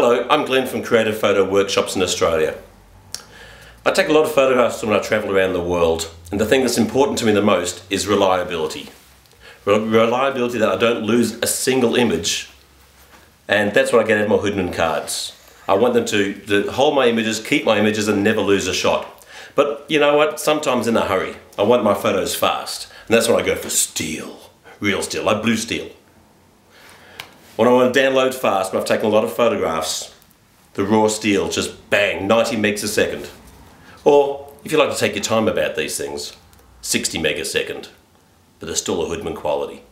Hello, I'm Glynn from Creative Photo Workshops in Australia. I take a lot of photographs when I travel around the world, and the thing that's important to me the most is reliability. Reliability that I don't lose a single image, and that's what I get out of my Hoodman cards. I want them to, hold my images, keep my images, and never lose a shot. But you know what? Sometimes in a hurry, I want my photos fast, and that's when I go for steel, real steel, like blue steel. When I want to download fast, when I've taken a lot of photographs, the raw steel just bang, 90 megs a second. Or, if you like to take your time about these things, 60 meg a second. But they're still a Hoodman quality.